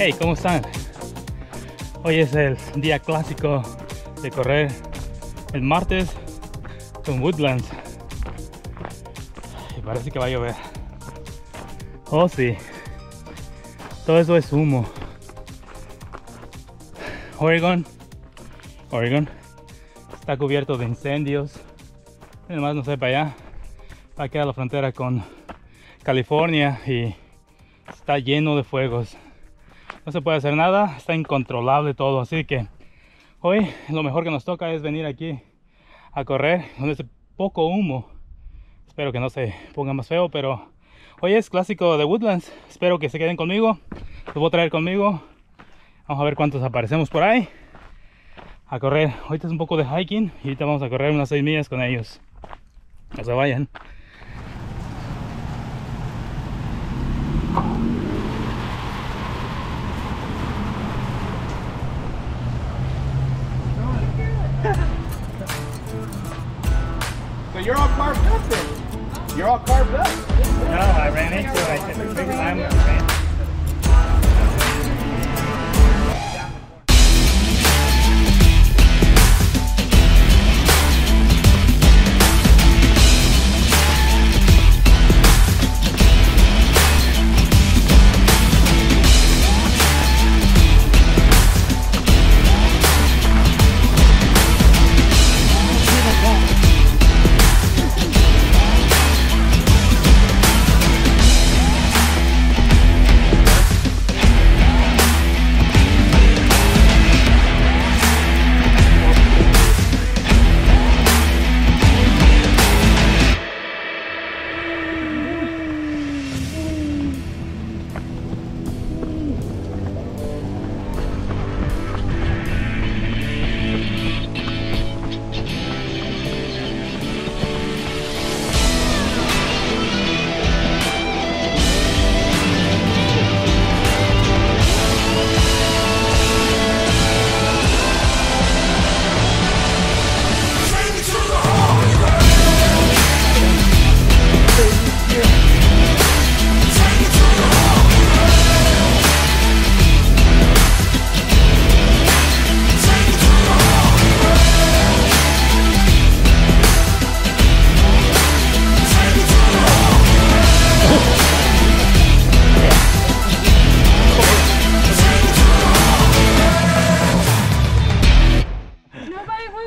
Hey, ¿cómo están? Hoy es el día clásico de correr el martes con Woodlands. Parece que va a llover. Oh, sí. Todo eso es humo. Oregon, Oregon está cubierto de incendios. Además, no sé, para allá, para quedar la frontera con California y está lleno de fuegos. No se puede hacer nada, está incontrolable todo. Así que hoy lo mejor que nos toca es venir aquí a correr con este poco humo. Espero que no se ponga más feo, pero hoy es clásico de Woodlands. Espero que se queden conmigo. Los voy a traer conmigo. Vamos a ver cuántos aparecemos por ahí. A correr. Ahorita es un poco de hiking y ahorita vamos a correr unas 6 millas con ellos. No se vayan. You're all carved up then? You're all carved up? No, I ran into it. I a big time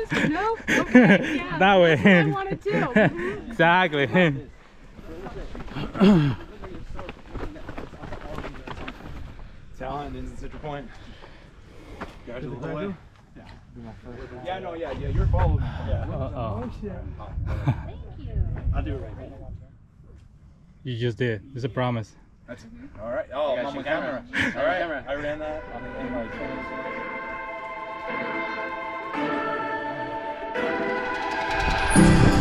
with the rain. Nobody wants to know? Okay, yeah, That way. that's what I wanted to. Mm-hmm. exactly. Talent in Central Point. Guys are the whole way? Yeah. Yeah, no, yeah, yeah, you're following. Yeah. Uh-oh. Oh, I'll do it right now. You just did. It's a promise. That's all right. Oh, I'm on my camera. All right, I ran that on the in Thank you.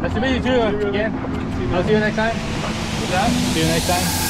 Nice to meet you too again. I'll see you next time. See you next time.